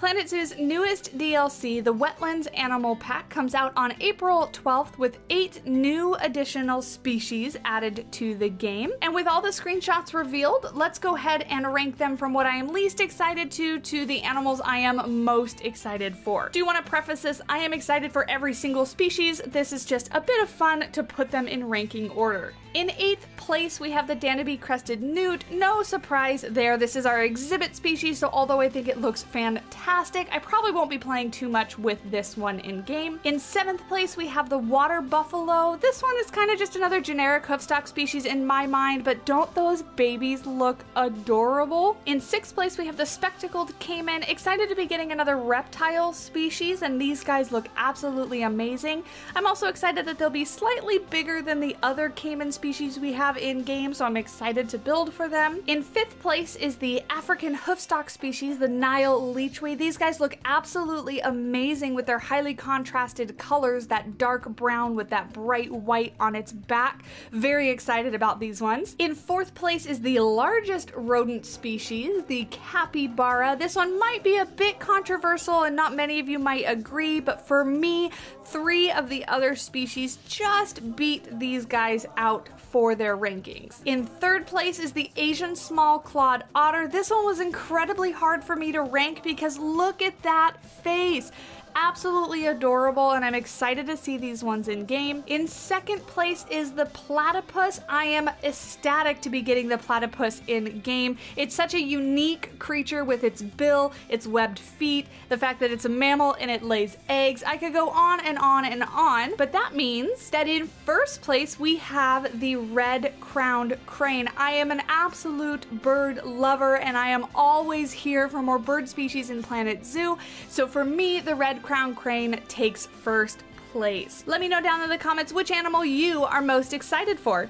Planet Zoo's newest DLC, the Wetlands Animal Pack, comes out on April 12th with eight new additional species added to the game. And with all the screenshots revealed, let's go ahead and rank them from what I am least excited to to the animals I am most excited for. Do you want to preface this? I am excited for every single species. This is just a bit of fun to put them in ranking order. In eighth place, we have the Danube crested newt. No surprise there. This is our exhibit species, so although I think it looks fantastic, I probably won't be playing too much with this one in game. In seventh place, we have the water buffalo. This one is kind of just another generic hoofstock species in my mind, but don't those babies look adorable? In sixth place, we have the spectacled caiman. Excited to be getting another reptile species, and these guys look absolutely amazing. I'm also excited that they'll be slightly bigger than the other caiman species we have in game, so I'm excited to build for them. In fifth place is the African hoofstock species, the Nile lechwe. These guys look absolutely amazing with their highly contrasted colors, that dark brown with that bright white on its back. Very excited about these ones. In fourth place is the largest rodent species, the capybara. This one might be a bit controversial and not many of you might agree, but for me, three of the other species just beat these guys out for their rankings. In third place is the Asian small clawed otter. This one was incredibly hard for me to rank because look at that face absolutely adorable and I'm excited to see these ones in game. In second place is the platypus. I am ecstatic to be getting the platypus in game. It's such a unique creature with its bill, its webbed feet, the fact that it's a mammal and it lays eggs. I could go on and on and on, but that means that in first place we have the red crowned crane. I am an absolute bird lover and I am always here for more bird species in Planet Zoo. So for me, the crown crane takes first place. Let me know down in the comments which animal you are most excited for.